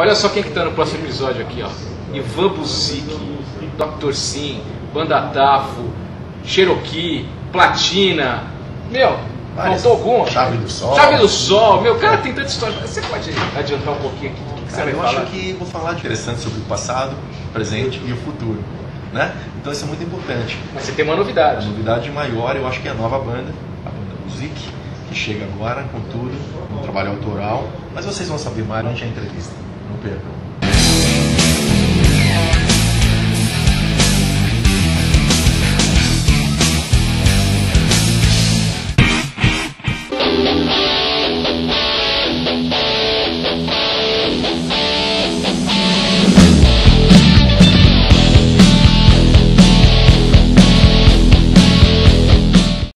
Olha só quem que tá no próximo episódio aqui, ó. Ivan Buzik, Dr. Sim, Banda Tafo, Cherokee, Platina. Meu, Várias. faltou alguma? Chave do Sol. Chave do Sol. Meu, cara, tem tanta história. Você pode adiantar um pouquinho aqui do que, que você Cara, vai eu falar? acho que vou falar interessante sobre o passado, o presente e o futuro. Né? Então isso é muito importante. Mas você tem uma novidade. novidade maior, eu acho que é a nova banda, a banda Music, que chega agora com tudo, um trabalho autoral. Mas vocês vão saber mais durante a entrevista. Não percam.